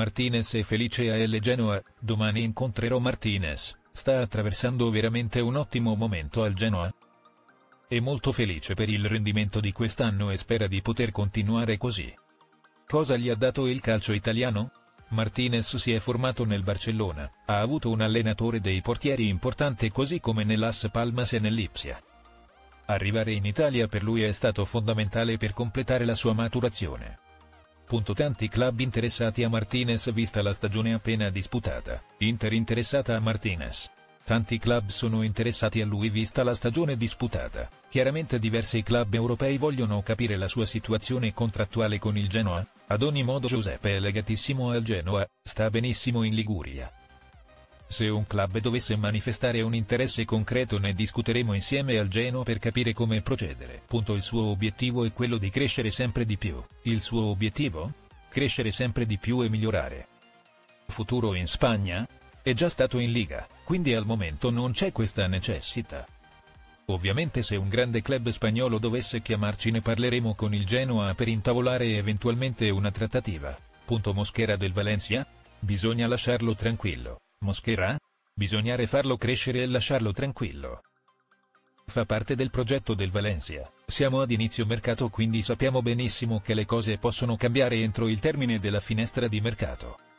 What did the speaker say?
Martinez è felice a L Genoa, domani incontrerò Martinez, sta attraversando veramente un ottimo momento al Genoa? È molto felice per il rendimento di quest'anno e spera di poter continuare così. Cosa gli ha dato il calcio italiano? Martinez si è formato nel Barcellona, ha avuto un allenatore dei portieri importante così come nell'As Palmas e nell'Ipsia. Arrivare in Italia per lui è stato fondamentale per completare la sua maturazione. Tanti club interessati a Martinez vista la stagione appena disputata, Inter interessata a Martinez. Tanti club sono interessati a lui vista la stagione disputata, chiaramente diversi club europei vogliono capire la sua situazione contrattuale con il Genoa, ad ogni modo Giuseppe è legatissimo al Genoa, sta benissimo in Liguria. Se un club dovesse manifestare un interesse concreto ne discuteremo insieme al Genoa per capire come procedere. Punto il suo obiettivo è quello di crescere sempre di più. Il suo obiettivo? Crescere sempre di più e migliorare. Futuro in Spagna? È già stato in Liga, quindi al momento non c'è questa necessità. Ovviamente se un grande club spagnolo dovesse chiamarci ne parleremo con il Genoa per intavolare eventualmente una trattativa. Punto Moschera del Valencia? Bisogna lasciarlo tranquillo. Moschera? Bisogna farlo crescere e lasciarlo tranquillo. Fa parte del progetto del Valencia. Siamo ad inizio mercato quindi sappiamo benissimo che le cose possono cambiare entro il termine della finestra di mercato.